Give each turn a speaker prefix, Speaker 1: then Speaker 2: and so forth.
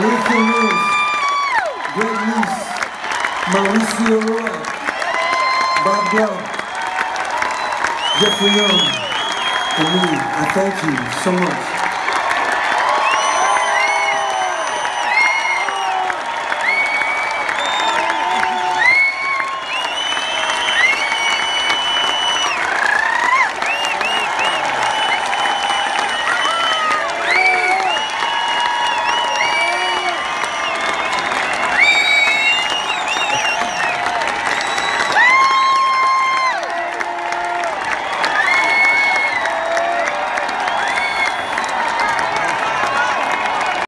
Speaker 1: Alicia Mills, Greg Lees, Mauricio Roy, Bob Bell, Jeffrey Young, and me. I thank you so much.